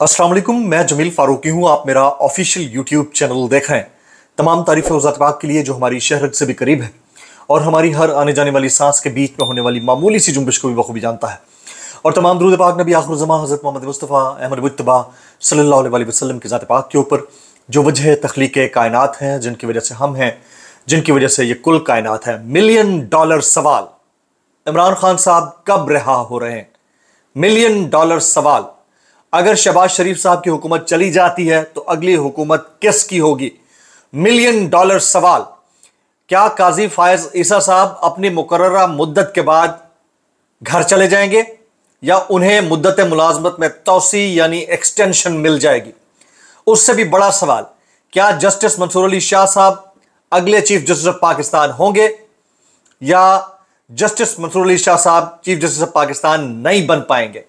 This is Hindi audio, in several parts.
अस्सलाम वालेकुम, मैं जमील फारूकी हूँ। आप मेरा ऑफिशियल यूट्यूब चैनल देख रहे हैं। तमाम तारीफ़ और उजातबाग के लिए जो हमारी शहरत से भी करीब है और हमारी हर आने जाने वाली सांस के बीच में होने वाली मामूली सी जुम्बिश को भी बखूबी जानता है। और तमाम दरूद पाक नबी आखिर हज़रत मोहम्मद मुस्तफ़ा अहमद मुतबा सल्लल्लाहु अलैहि वसल्लम के पाक के ऊपर जो वजह तख्लीक कायनात हैं, जिनकी वजह से हम हैं, जिनकी वजह से ये कुल कायनत है। मिलियन डॉलर सवाल। इमरान खान साहब कब रिहा हो रहे हैं? मिलियन डॉलर सवाल। अगर शहबाज शरीफ साहब की हुकूमत चली जाती है तो अगली हुकूमत किसकी होगी? मिलियन डॉलर सवाल। क्या काजी फायज ईसा साहब अपनी मुकर्रा मुद्दत के बाद घर चले जाएँगे, या उन्हें मुद्दत मुलाजमत में तोसी यानी एक्सटेंशन मिल जाएगी? उससे भी बड़ा सवाल, क्या जस्टिस मंसूर अली शाह साहब अगले चीफ जस्टिस ऑफ़ पाकिस्तान होंगे, या जस्टिस मंसूर अली शाह साहब चीफ जस्टिस ऑफ़ पाकिस्तान नहीं बन पाएँगे?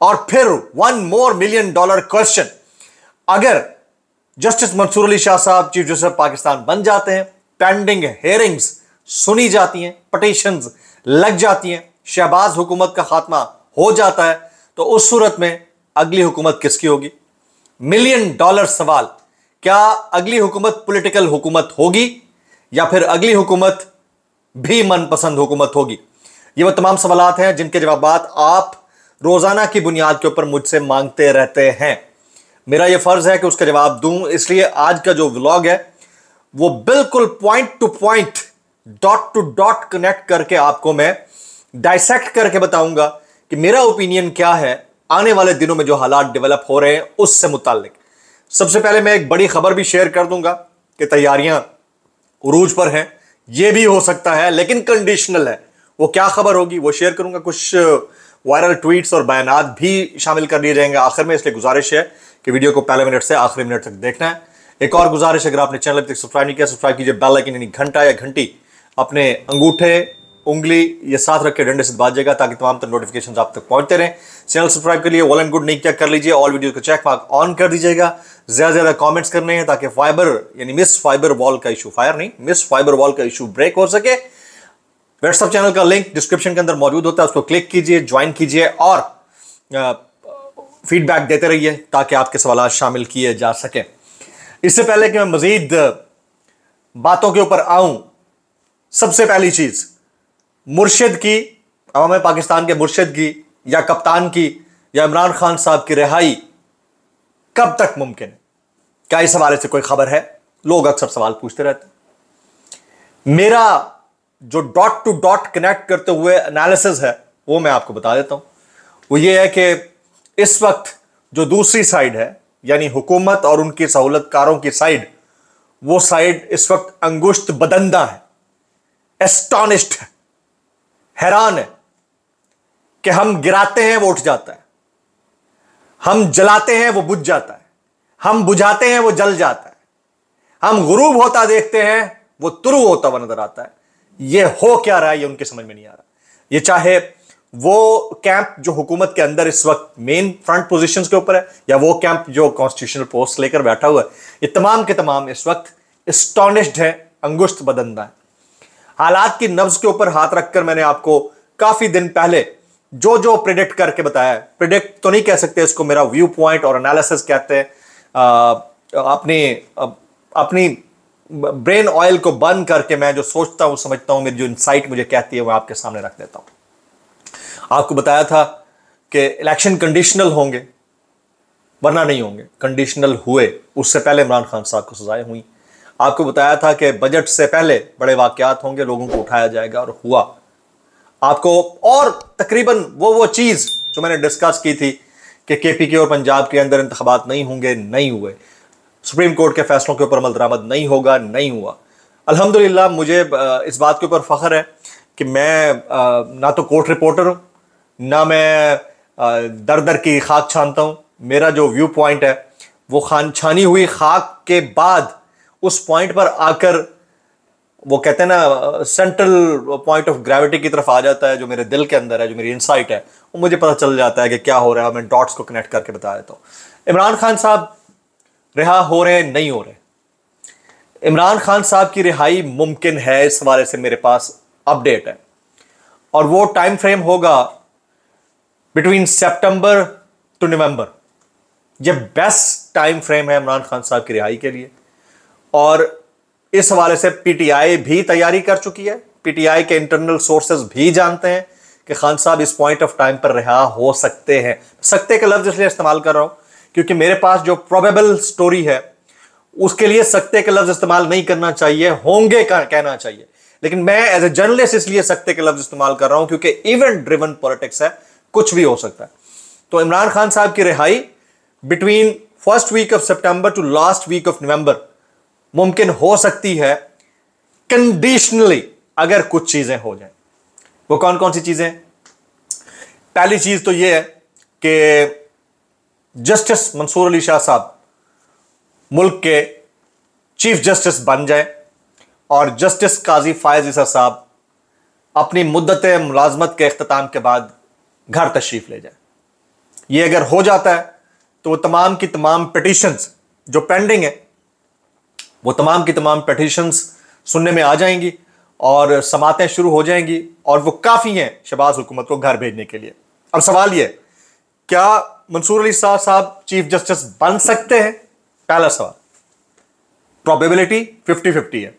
और फिर one more million dollar question अगर जस्टिस मंसूर अली शाह साहब चीफ जस्टिस पाकिस्तान बन जाते हैं पेंडिंग हेयरिंग्स सुनी जाती हैं पटिशन लग जाती हैं, शहबाज हुकूमत का खात्मा हो जाता है तो उस सूरत में अगली हुकूमत किसकी होगी? मिलियन डॉलर सवाल, क्या अगली हुकूमत पॉलिटिकल हुकूमत होगी या फिर अगली हुकूमत भी मनपसंद हुकूमत होगी? ये वो तमाम सवाल हैं जिनके जवाब आप रोज़ाना की बुनियाद के ऊपर मुझसे मांगते रहते हैं। मेरा यह फ़र्ज़ है कि उसका जवाब दूँ। इसलिए आज का जो व्लॉग है, वो बिल्कुल point to point dot to dot connect करके आपको मैं डायसेक्ट करके बताऊँगा कि मेरा ओपिनियन क्या है आने वाले दिनों में जो हालात डेवलप हो रहे हैं, उससे मुतालिक। सबसे पहले मैं एक बड़ी खबर भी शेयर कर दूँगा कि तैयारियाँ उरूज पर हैं। यह भी हो सकता है, लेकिन कंडीशनल है। वो क्या खबर होगी, वो शेयर करूँगा। कुछ वायरल ट्वीट्स और बयान भी शामिल कर लिए जाएँगे आखिर में, इसलिए गुजारिश है कि वीडियो को पहले मिनट से आखिरी मिनट तक देखना है। एक और गुजारिश, अगर आपने चैनल तक सब्सक्राइब नहीं किया, सब्सक्राइब कीजिए, बेल आइकन यानी घंटा या घंटी, अपने अंगूठे, उंगली ये साथ रख के डंडे से बाजिएगा ताकि तमाम तरह नोटिफिकेशन आप तक पहुँचते रहें। चैनल सब्सक्राइब के लिए वॉल एंड गुड नहीं क्या, कर लीजिए। ऑल वीडियो को चेक मार्क ऑन कर दीजिएगा। ज़्यादा ज़्यादा कमेंट्स करने हैं ताकि फाइबर यानी मिस फाइबर वॉल का इशू फायर नहीं मिस फाइबर वॉल का इशू ब्रेक हो सके। व्हाट्सएप चैनल का लिंक डिस्क्रिप्शन के अंदर मौजूद होता है, उसको क्लिक कीजिए ज्वाइन कीजिए और फीडबैक देते रहिए ताकि आपके सवाल शामिल किए जा सके। इससे पहले कि मैं मजीद बातों के ऊपर आऊँ, सबसे पहली चीज़, मुर्शिद की, अवाम पाकिस्तान के मुर्शिद की या कप्तान की या इमरान खान साहब की रिहाई कब तक मुमकिन है? क्या इस हवाले से कोई खबर है? लोग अक्सर सवाल पूछते रहते मेरा जो डॉट टू डॉट कनेक्ट करते हुए एनालिसिस है, वो मैं आपको बता देता हूँ। वो ये है कि इस वक्त जो दूसरी साइड है, यानी हुकूमत और उनकी सहूलतकारों की साइड वो साइड इस वक्त अंगुश्त बदंदा है एस्टॉनिस्ड है, हैरान है कि हम गिराते हैं, वो उठ जाता है। हम जलाते हैं, वो बुझ जाता है। हम बुझाते हैं, वो जल जाता है। हम गुरूब होता देखते हैं, वो तुरु होता हुआ नज़र आता है। ये हो क्या रहा है, ये उनके समझ में नहीं आ रहा। ये चाहे वो कैंप जो हुकूमत के अंदर इस वक्त मेन फ्रंट पोजीशंस के ऊपर है, या वो कैंप जो कॉन्स्टिट्यूशनल पोस्ट लेकर बैठा हुआ है, ये तमाम के तमाम इस वक्त स्टॉनिश्ड है अंगुश्त बदंदा है। हालात की नब्ज के ऊपर हाथ रखकर मैंने आपको काफ़ी दिन पहले जो जो प्रिडिक्ट करके बताया प्रिडिक्ट तो नहीं कह सकते इसको मेरा व्यू पॉइंट और एनालिसिस कहते हैं। अपनी अपनी ब्रेन ऑयल को बंद करके मैं जो सोचता हूँ, समझता हूँ, मेरी जो इंसाइट मुझे कहती है, वो आपके सामने रख देता हूँ। आपको बताया था कि इलेक्शन कंडीशनल होंगे, वरना नहीं होंगे। कंडीशनल हुए, उससे पहले इमरान खान साहब को सजाएँ हुई। आपको बताया था कि बजट से पहले बड़े वाकयात होंगे, लोगों को उठाया जाएगा और हुआ। आपको और तकरीबन वो वो चीज़ जो मैंने डिस्कस की थी कि के पी के और पंजाब के अंदर इंतबात नहीं होंगे, नहीं हुए। सुप्रीम कोर्ट के फैसलों के ऊपर अमल दरामद नहीं होगा, नहीं हुआ। अल्हम्दुलिल्लाह, मुझे इस बात के ऊपर फ़ख्र है कि मैं ना तो कोर्ट रिपोर्टर हूँ, ना मैं दर दर की खाक छानता हूँ। मेरा जो व्यू पॉइंट है, वो खान, छानी हुई खाक के बाद उस पॉइंट पर आकर वो कहते हैं ना सेंट्रल पॉइंट ऑफ़ ग्रेविटी की तरफ़ आ जाता है, जो मेरे दिल के अंदर है, जो मेरी इंसाइट है, वो मुझे पता चल जाता है कि क्या हो रहा है मैं डॉट्स को कनेक्ट करके बता देता हूँ। इमरान खान साहब रिहा हो रहे हैं, नहीं हो रहे इमरान खान साहब की रिहाई मुमकिन है, इस हवाले से मेरे पास अपडेट है। और वो टाइम फ्रेम होगा बिटवीन सितंबर टू नवंबर ये बेस्ट टाइम फ्रेम है इमरान खान साहब की रिहाई के लिए। और इस हवाले से पीटीआई भी तैयारी कर चुकी है। पीटीआई के इंटरनल सोर्सेज भी जानते हैं कि खान साहब इस पॉइंट ऑफ़ टाइम पर रिहा हो सकते हैं। सकते के लफ्ज इसलिए इस्तेमाल कर रहा हूँ क्योंकि मेरे पास जो प्रोबेबल स्टोरी है, उसके लिए सकते के लफ्ज इस्तेमाल नहीं करना चाहिए, होंगे का, कहना चाहिए। लेकिन मैं एज ए जर्नलिस्ट इसलिए सकते के लफ्ज इस्तेमाल कर रहा हूँ क्योंकि इवेंट ड्रिवन पॉलिटिक्स है, कुछ भी हो सकता है। तो इमरान खान साहब की रिहाई between first week of September to last week of November मुमकिन हो सकती है कंडीशनली अगर कुछ चीज़ें हो जाए। वो कौन कौन सी चीज़ें पहली चीज़ तो यह है कि जस्टिस मंसूर अली शाह साहब मुल्क के चीफ जस्टिस बन जाए और जस्टिस काजी फायज ईसा साहब अपनी मुद्दत मुलाजमत के अख्ताम के बाद घर तशरीफ़ ले जाए। ये अगर हो जाता है तो वो तमाम की तमाम पिटिशंस जो पेंडिंग है, वो तमाम की तमाम पिटिशंस सुनने में आ जाएँगी और समातें शुरू हो जाएँगी और वो काफ़ी हैं शबाज हुकूमत को घर भेजने के लिए। अब सवाल ये, क्या मंसूर अली शाह साहब चीफ जस्टिस बन सकते हैं? पहला सवाल। प्रोबेबिलिटी फिफ्टी फिफ्टी है।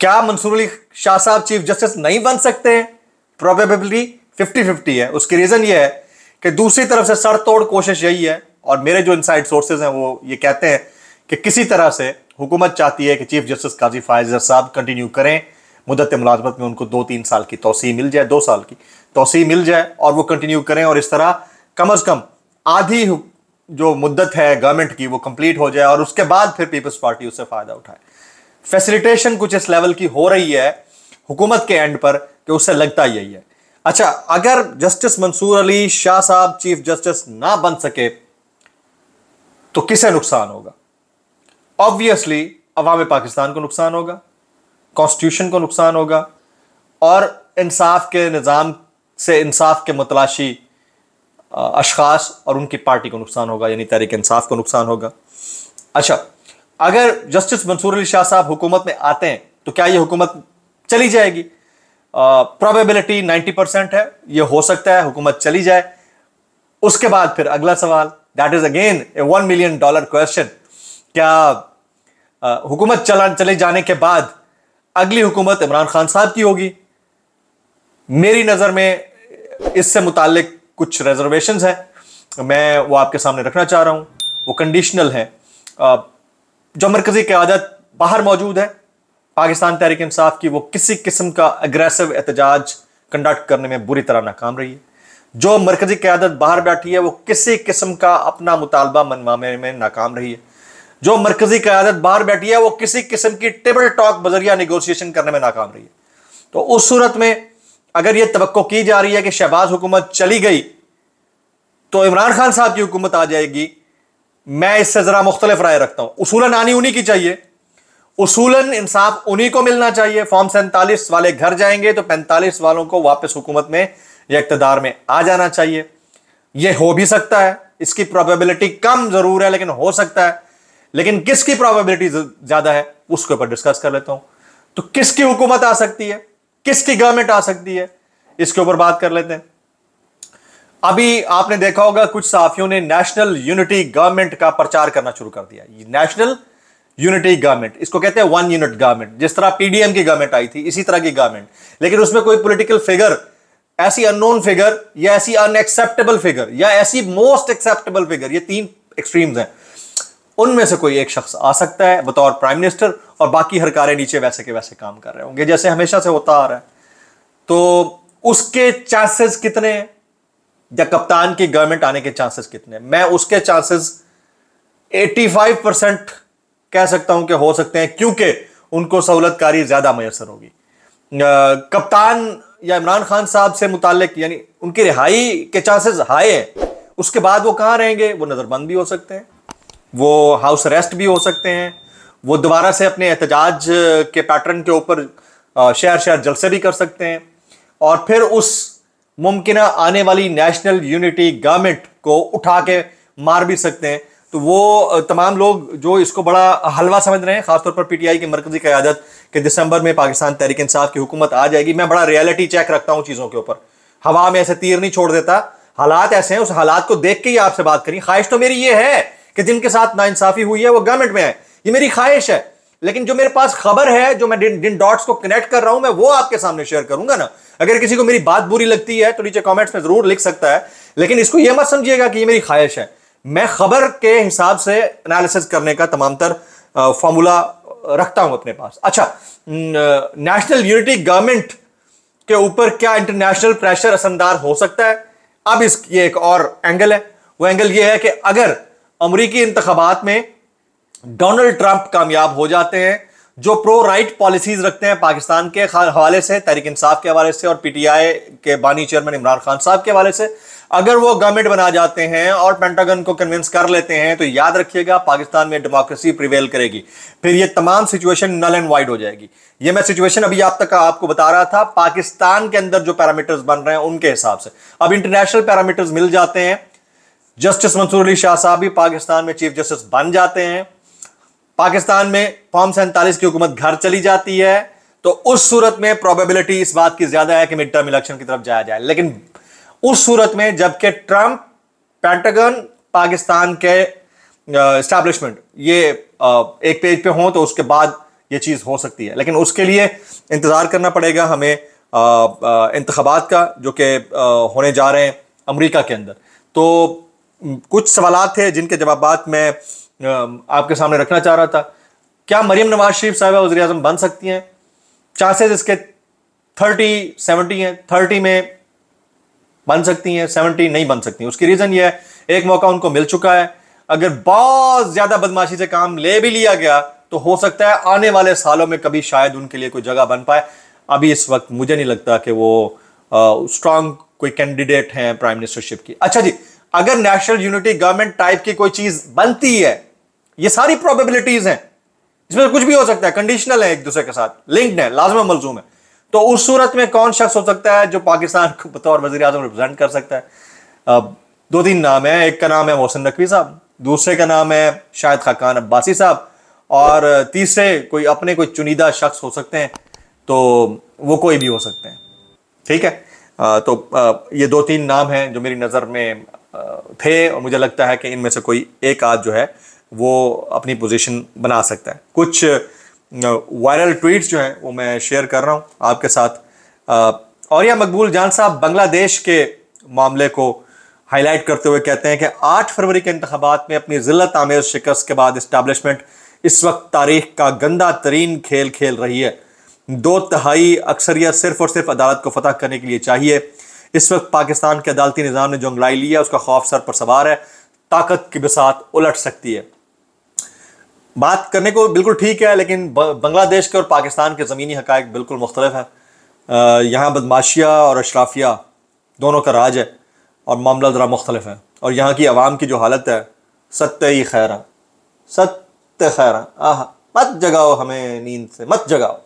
क्या मंसूर अली शाह साहब चीफ जस्टिस नहीं बन सकते? हैं प्रोबेबिलिटी फिफ्टी फिफ्टी है। उसकी रीजन ये है कि दूसरी तरफ़ से सर तोड़ कोशिश यही है, और मेरे जो इनसाइड सोर्सेज हैं वो ये कहते हैं कि किसी तरह से हुकूमत चाहती है कि चीफ जस्टिस काजी फायजर साहब कंटिन्यू करें। मुदत मुलाजमत में उनको दो तीन साल की तोसी मिल जाए, दो साल की तोसी मिल जाए और वो कंटिन्यू करें और इस तरह कम अज़ कम आधी जो मुद्दत है गवर्नमेंट की, वो कंप्लीट हो जाए और उसके बाद फिर पीपल्स पार्टी उससे फ़ायदा उठाए। फैसिलिटेशन कुछ इस लेवल की हो रही है हुकूमत के एंड पर कि उससे लगता यही है। अच्छा अगर जस्टिस मंसूर अली शाह साहब चीफ जस्टिस ना बन सके तो किसे नुकसान होगा? ऑब्वियसली अवाम पाकिस्तान को नुकसान होगा कॉन्स्टिट्यूशन को नुकसान होगा और इंसाफ के निज़ाम से इंसाफ के मुतलाशी अशखास और उनकी पार्टी को नुकसान होगा, यानी तहरीक इंसाफ को नुकसान होगा। अच्छा अगर जस्टिस मंसूर अली शाह साहब हुकूमत में आते हैं तो क्या ये हुकूमत चली जाएगी? प्रोबेबिलिटी नाइन्टी परसेंट है, ये हो सकता है हुकूमत चली जाए। उसके बाद फिर अगला सवाल that is again a one million dollar question क्या हुकूमत चला, चले जाने के बाद अगली हुकूमत इमरान खान साहब की होगी? मेरी नज़र में इससे मुतालिक कुछ रिजर्वेशन है। मैं वो आपके सामने रखना चाह रहा हूँ। वो कंडीशनल है। जो मरकजी क्यादत बाहर मौजूद है, पाकिस्तान तहरीक इंसाफ की, वो किसी किस्म का अग्रेसिव एहतजाज कंडक्ट करने में बुरी तरह नाकाम रही है। जो मरकजी क्यादत बाहर बैठी है, वो किसी किस्म का अपना मुतालबा मनवाने में नाकाम रही है। जो मरकजी क्यादत बाहर बैठी है, वो किसी किस्म की टेबल टॉक बजरिया निगोसिएशन करने में नाकाम रही है। तो उस सूरत में अगर यह तो की जा रही है कि शहबाज हुकूमत चली गई तो इमरान खान साहब की हुकूमत आ जाएगी। मैं इससे जरा मुख्तलिफ़ राय रखता हूँ। उसूलन आनी उन्हीं की चाहिए। उसूलन इंसाफ उन्हीं को मिलना चाहिए। फॉर्म सैंतालीस वाले घर जाएँगे तो पैंतालीस वालों को वापस हुकूमत में या इकतदार में आ जाना चाहिए। यह हो भी सकता है। इसकी प्रोबेबिलिटी कम ज़रूर है, लेकिन हो सकता है। लेकिन किसकी प्रोबेबिलिटी ज़्यादा है, उसके ऊपर डिस्कस कर लेता हूँ। तो किसकी हुकूमत आ सकती है? किसकी गवर्नमेंट आ सकती है? इसके ऊपर बात कर लेते हैं। अभी आपने देखा होगा, कुछ साफियों ने नेशनल यूनिटी गवर्नमेंट का प्रचार करना शुरू कर दिया। नेशनल यूनिटी गवर्नमेंट इसको कहते हैं वन यूनिट गवर्नमेंट जिस तरह पीडीएम की गवर्नमेंट आई थी, इसी तरह की गवर्नमेंट लेकिन उसमें कोई पॉलिटिकल फिगर ऐसी अननोन फिगर या ऐसी अनएक्सेप्टेबल फिगर या ऐसी मोस्ट एक्सेप्टेबल फिगर ये तीन एक्सट्रीम्स हैं। उनमें से कोई एक शख्स आ सकता है, बतौर प्राइम मिनिस्टर और बाकी हर कारें नीचे वैसे के वैसे काम कर रहे होंगे, जैसे हमेशा से होता आ रहा है। तो उसके चांसेस कितने? हैं या कप्तान की गवर्नमेंट आने के चांसेस कितने? मैं उसके चांसेस 85 परसेंट कह सकता हूँ कि हो सकते हैं, क्योंकि उनको सहूलतकारी ज़्यादा मैसर होगी। कप्तान या इमरान खान साहब से मुतालिक यानी उनकी रिहाई के चांसेस हाई हैं। उसके बाद वो कहाँ रहेंगे? वो नजरबंद भी हो सकते हैं। वो हाउस अरेस्ट भी हो सकते हैं। वो दोबारा से अपने एहतजाज के पैटर्न के ऊपर शहर शहर जलसे भी कर सकते हैं। और फिर उस मुमकिन आने वाली नेशनल यूनिटी गवर्नमेंट को उठा के मार भी सकते हैं। तो वो तमाम लोग जो इसको बड़ा हलवा समझ रहे हैं, खासतौर पर पीटीआई की मरकजी क्यादत कि दिसंबर में पाकिस्तान तहरीक इंसाफ की हुकूमत आ जाएगी। मैं बड़ा रियलिटी चेक रखता हूँ चीज़ों के ऊपर। हवा में ऐसे तीर नहीं छोड़ देता। हालात ऐसे हैं, उस हालात को देख के ही आपसे बात करी। ख्वाहिश तो मेरी ये है कि जिनके साथ नाइंसाफी हुई है, वो गवर्नमेंट में है ये मेरी ख्वाहिश है। लेकिन जो मेरे पास खबर है, जो मैं जिन डॉट्स को कनेक्ट कर रहा हूँ, मैं वो आपके सामने शेयर करूँगा ना। अगर किसी को मेरी बात बुरी लगती है तो नीचे कमेंट्स में ज़रूर लिख सकता है। लेकिन इसको यह मत समझिएगा कि ये मेरी ख्वाहिश है। मैं खबर के हिसाब से एनालिसिस करने का तमाम तर फॉर्मूला रखता हूँ अपने पास। अच्छा नेशनल यूनिटी गवर्नमेंट के ऊपर क्या इंटरनेशनल प्रेशर असरदार हो सकता है? अब इस ये एक और एंगल है। वो एंगल ये है कि अगर अमरीकी इंतबात में डोनाल्ड ट्रंप कामयाब हो जाते हैं, जो प्रो राइट पॉलिसीज़ रखते हैं पाकिस्तान के हवाले से, तहरीक इंसाफ के हवाले से और पीटीआई के बानी चेयरमैन इमरान खान साहब के हवाले से। अगर वो गवर्नमेंट बना जाते हैं और पेंटागन को कन्विंस कर लेते हैं तो याद रखिएगा पाकिस्तान में डेमोक्रेसी प्रिवेल करेगी। फिर ये तमाम सिचुएशन नल एंड वाइड हो जाएगी। ये मैं सिचुएशन अभी आप तक आपको बता रहा था, पाकिस्तान के अंदर जो पैरामीटर्स बन रहे हैं, उनके हिसाब से। अब इंटरनेशनल पैरामीटर्स मिल जाते हैं। जस्टिस मंसूर अली शाह साहब भी पाकिस्तान में चीफ जस्टिस बन जाते हैं। पाकिस्तान में फॉर्म सैंतालीस की हुकूमत घर चली जाती है तो उस सूरत में प्रोबेबिलिटी इस बात की ज़्यादा है कि मिड टर्म इलेक्शन की तरफ़ जाया जाए। लेकिन उस सूरत में जबकि ट्रंप पेंटागन पाकिस्तान के स्टैब्लिशमेंट ये एक पेज पे हो तो उसके बाद ये चीज़ हो सकती है। लेकिन उसके लिए इंतज़ार करना पड़ेगा हमें इंतबात का, जो कि होने जा रहे हैं अमेरिका के अंदर। तो कुछ सवाल थे जिनके जवाब मैं आपके सामने रखना चाह रहा था। क्या मरियम नवाज़ शरीफ साहब वजी अजम बन सकती हैं? चांसेस इसके थर्टी, सेवेंटी हैं। थर्टी में बन सकती हैं, सेवेंटी नहीं बन सकती। उसकी रीज़न यह है, एक मौका उनको मिल चुका है। अगर बहुत ज़्यादा बदमाशी से काम ले भी लिया गया तो हो सकता है आने वाले सालों में कभी शायद उनके लिए कोई जगह बन पाए। अभी इस वक्त मुझे नहीं लगता कि वो स्ट्रांग कोई कैंडिडेट हैं प्राइम मिनिस्टरशिप की। अच्छा जी अगर नेशनल यूनिटी गवर्नमेंट टाइप की कोई चीज़ बनती है, ये सारी प्रोबेबिलिटीज हैं। इसमें कुछ भी हो सकता है कंडीशनल है एक दूसरे के साथ लिंक्ड है, लाजमा मलजूम है। तो उस सूरत में कौन शख्स हो सकता है जो पाकिस्तान को बतौर वजी अजम रिप्रेजेंट कर सकता है? अब दो तीन नाम है, एक का नाम है मोहसिन नकवी साहब, दूसरे का नाम है शायद खाकान अब्बासी साहब, और तीसरे कोई अपने कोई चुनीदा शख्स हो सकते हैं तो वो कोई भी हो सकते हैं। ठीक है? तो ये दो तीन नाम हैं जो मेरी नज़र में थे और मुझे लगता है कि इनमें से कोई एक आध जो है, वो अपनी पोजीशन बना सकता है। कुछ वायरल ट्वीट्स जो हैं, वो मैं शेयर कर रहा हूँ आपके साथ। और यह मकबूल जान साहब, बांग्लादेश के मामले को हाईलाइट करते हुए कहते हैं कि 8 फरवरी के इंतबात में अपनी जिल्लत आमेज शिकस्त के बाद इस्टेब्लिशमेंट इस वक्त तारीख का गंदा तरीन खेल खेल रही है। दो तहाई अक्सरियत सिर्फ़ और सिर्फ़ अदालत को फतह करने के लिए चाहिए। इस वक्त पाकिस्तान के अदालती निज़ाम ने जो अंगड़ाई लिया उसका खौफ सर पर सवार है, ताकत की बिसात उलट सकती है। बात करने को बिल्कुल ठीक है, लेकिन बांग्लादेश के और पाकिस्तान के ज़मीनी हक़ बिल्कुल मुख्तलिफ़ है। यहाँ बदमाशिया और अशराफिया दोनों का राज है और मामला ज़रा मुख्तलिफ़ है। और यहाँ की आवाम की जो हालत है, सत्य ही खैर सत्य खैर आह, मत जगाओ हमें नींद से, मत जगाओ।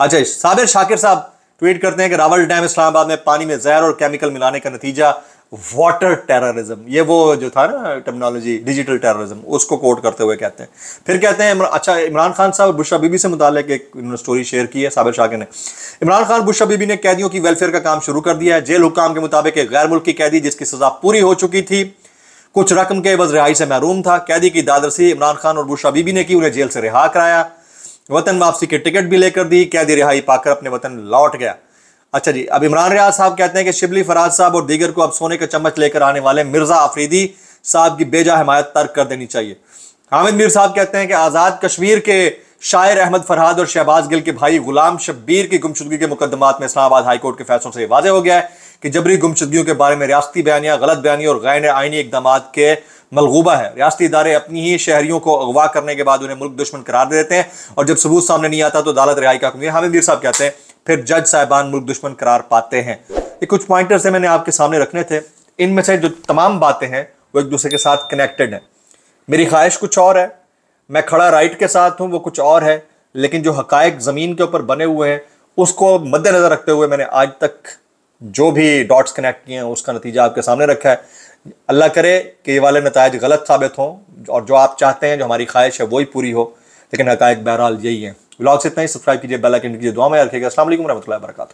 अच्छा साबिर शाकिर साहब ट्वीट करते हैं कि रावल डैम इस्लामाबाद में पानी में जहर और केमिकल मिलाने का नतीजा, वाटर टेररिज्म। ये वो जो था ना टेक्नोलॉजी डिजिटल टेररिज्म उसको कोट करते हुए कहते हैं। फिर कहते हैं अच्छा इमरान खान साहब बुशा बीबी से मुतालिक एक स्टोरी शेयर की है, साबिर शाह ने। इमरान खान बुशा बीबी ने कैदियों की वेलफेयर का काम शुरू कर दिया है। जेल हुकाम के मुताबिक एक गैर मुल्की कैदी, जिसकी सजा पूरी हो चुकी थी। कुछ रकम के बज रिहाई से महरूम था। कैदी की दादरसी इमरान खान और बुशा बीबी ने की, उन्हें जेल से रिहा कराया। वतन वापसी की टिकट भी लेकर दी, कैदी रिहाई पाकर अपने वतन लौट गया। अच्छा जी, अब इमरान रियाज साहब कहते हैं कि शिबली फराज साहब और दीगर को अब सोने का चम्मच लेकर आने वाले मिर्ज़ा आफरीदी साहब की बेजा हमायत तर्क कर देनी चाहिए। हामिद मीर साहब कहते हैं कि आज़ाद कश्मीर के शायर अहमद फरहाद और शहबाज गिल के भाई गुलाम शब्बीर की गुमशुदगी के मुकदमात में इस्लामाबाद हाईकोर्ट के फैसलों से वाजे हो गया है कि जबरी गुमशुदगियों के बारे में रियाती बयानिया, गलत बयानिया और गैर आइनी इकदाम के मलगूबा है। रियाती इदारे अपनी ही शहरियों को अगवा करने के बाद उन्हें मुल्क दुश्मन करार देते हैं और जब सबूत सामने नहीं आता तो अदालत रिहाई का हामिद मीर साहब कहते हैं, फिर जज साहबान मुल्क दुश्मन करार पाते हैं। ये कुछ पॉइंटर्स है मैंने आपके सामने रखने थे। इनमें से जो तमाम बातें हैं, वो एक दूसरे के साथ कनेक्टेड हैं। मेरी ख्वाहिश कुछ और है। मैं खड़ा राइट के साथ हूँ, वो कुछ और है। लेकिन जो हकायक ज़मीन के ऊपर बने हुए हैं, उसको मद्देनज़र रखते हुए मैंने आज तक जो भी डॉट्स कनेक्ट किए हैं, उसका नतीजा आपके सामने रखा है। अल्लाह करे कि ये वाले नतज गलत साबित हों, और जो आप चाहते हैं, जो हमारी ख्वाहिश है, वही पूरी हो। लेकिन हकायक बहरहाल यही है। ब्लॉग से इतना ही, सब्सक्राइब कीजिए, बेल आइकन कीजिए, दुआ में रखिएगा। असल वरहमल वर्का